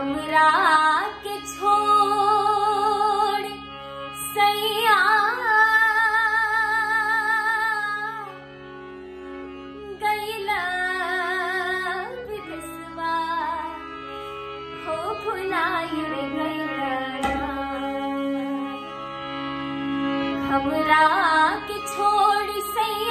हमरा के छोड़ सैया। गैला विदेशवा हो भुलाइल गैला हमरा के छोड़ सैया।